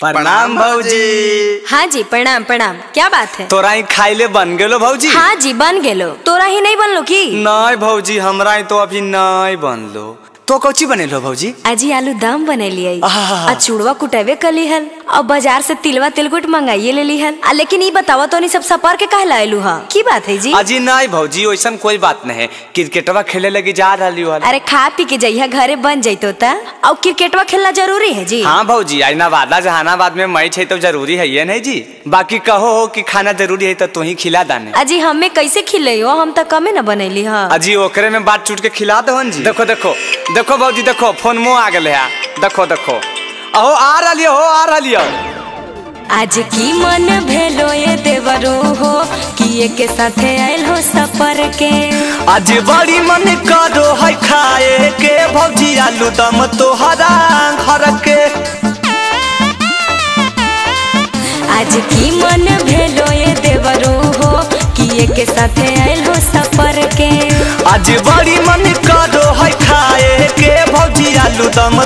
प्रणाम भौजी हाँ जी प्रणाम प्रणाम। क्या बात है? तोरा ही खाई ले बन गेलो भाजी हाँ जी बन गेलो। तोरा ही नहीं बनलो की? नहीं भाजी हमरा ही तो अभी नहीं बनलो। तो कौची बनेलो भौजी अजी आलू दम बनेलिए। आ चूड़वा कुटेबे कली हल। और बाज़ार से तिलवा तिलकुट मंगाइए ले ली हल आ लेकिन ई बतावा तो नहीं सब सपर के कहला आलू हा। की बात है जी? अजी नहीं भौजी वैसा कोई बात नहीं। है क्रिकेटवा खेले लगी जा रही हो अरे खा पी के जइहा घरे बन जइतो ता। और क्रिकेटवा खेलना ज़रूरी है जी? हाँ भौजी आई नवादा जहानाबाद में मैच है तो ज़रूरी है ये नहीं जी? बाकी कहो हो कि खाना ज़रूरी है तो तू ही खिला दाने अजी हमें कैसे खिले हो? हम तो कमे न बनैली हा। अजी ओकरे में बात चूट के खिला दो जी। देखो देखो देखो भौजी देखो फ़ोन मुँह आ गए है। देखो देखो। अहो आ रही हो आ रही हो आज की मन भेलो ये देवरो हो कि के साथे आयल हो सफ़र के। आज बड़ी मन करो है खाए के भौजी आलू दम तोहरा घर के। आज की मन भेलो ये देवरो हो कि के साथे आयल हो सफ़र के। आज बड़ी मन करो है खाए के भौजी आलू दम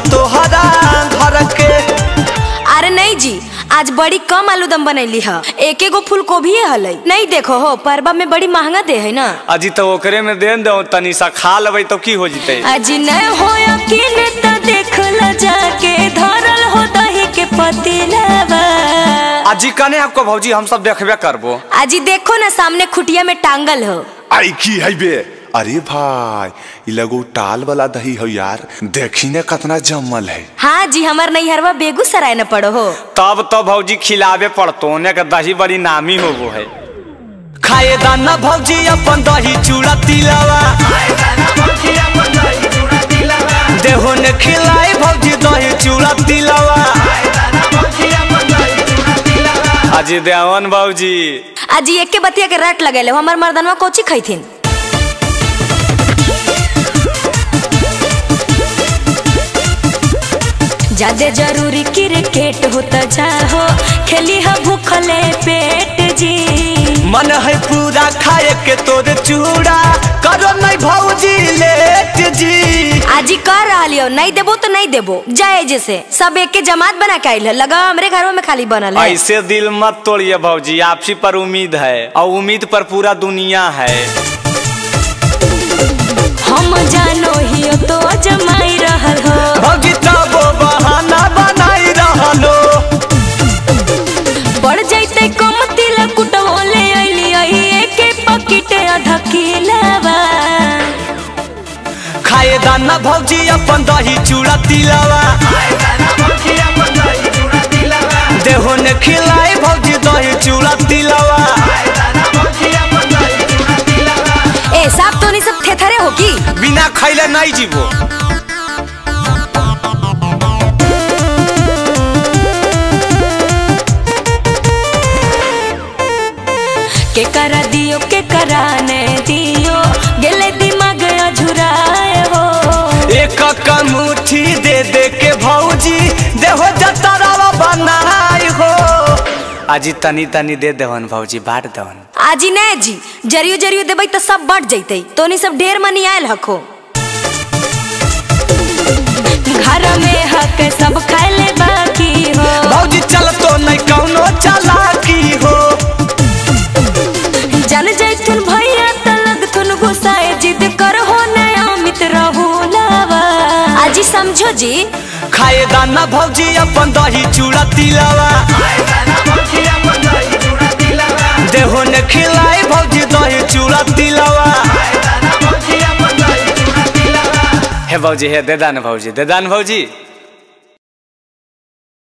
आज बड़ी कम आलू दम बनैली है। एक एगो फूल गोभी हलै नहीं देखो हो परबा में बड़ी महँगा दे है ना। अजी तो ओकरे में दे दो तनी सा खा लेबै तो की हो जिते? आज नहीं हो यकीन त देख ल जाके धरल हो दही के पतीलावा अजी कने आपको भौजी हम सब देखबे करबो। आज देखो ना सामने खुटिया में टांगल हो। आई की है बे अरे भाई इ लगो टाल वाला दही हो यार। देखी ने कितना जमल है। हाँ जी हमार नैहरवा बेगूसराय न पड़ो हो। तब तो भौजी खिलावे पड़तो ने के दही बड़ी नामी होबो है। खाए दाना भौजी अपन दही चूड़ा तिलावा। देहो ने खिलाई भौजी दही चूड़ा तिलावा। अजी देवन भौजी। आज एक के बतिया के रट लगेले हमार मर्दनवा कोची खैथिन? ज़्यादा ज़रूरी क्रिकेट होता चाहो खेली हा भूखले पेट जी। मन है पूरा खाए के तोर चूड़ा। करो नहीं भौजी लेट जी। आज कर रहा लियो नहीं देबो तो नहीं देबो। जाए जैसे सब एक के जमात बना के आइल लगा हमरे घर में खाली बनल है। ऐसे दिल मत तोड़िए भौजी आपसी पर उम्मीद है और उम्मीद पर पूरा दुनिया है। हम जानो ही तो जमाई रहल हो। खाए दाना भौजी अपन दही चूड़ा तिलावा। देहो ने खिलाई भौजी दही चूड़ा तिलावा। ए साहब तो नहीं सब थेथरे हो की? बिना खैले नहीं जीवो। के करा दियो के कराने दियो। मुट्ठी दे दे के भौजी देहो जतरावा बनाई हो। आजी तनी तनी दे देवन भौजी बांट देवन आजी नहीं जी, जरियो जरियो देबै त सब बट जइतै तोनी सब ढेर मनी आयल हको घर में हक सब समझो जी। खाए दाना भौजी अपन दही चूड़ा तिलावा। देहो ने खिलाए भौजी दही चूड़ा तिलावा। हे भौजी हे दे दान भौजी देदान भौजी।